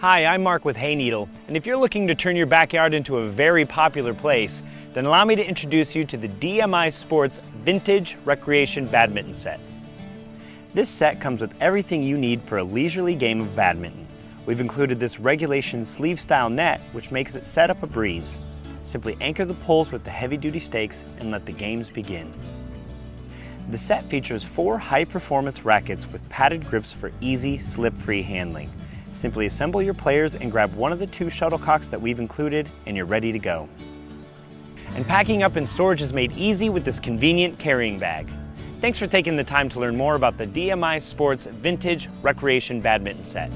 Hi, I'm Mark with Hayneedle, and if you're looking to turn your backyard into a very popular place, then allow me to introduce you to the DMI Sports Vintage Recreation Badminton Set. This set comes with everything you need for a leisurely game of badminton. We've included this regulation sleeve style net, which makes it set up a breeze. Simply anchor the poles with the heavy duty stakes and let the games begin. The set features four high performance rackets with padded grips for easy, slip free handling. Simply assemble your players and grab one of the two shuttlecocks that we've included and you're ready to go. And packing up and storage is made easy with this convenient carrying bag. Thanks for taking the time to learn more about the DMI Sports Vintage Recreation Badminton Set.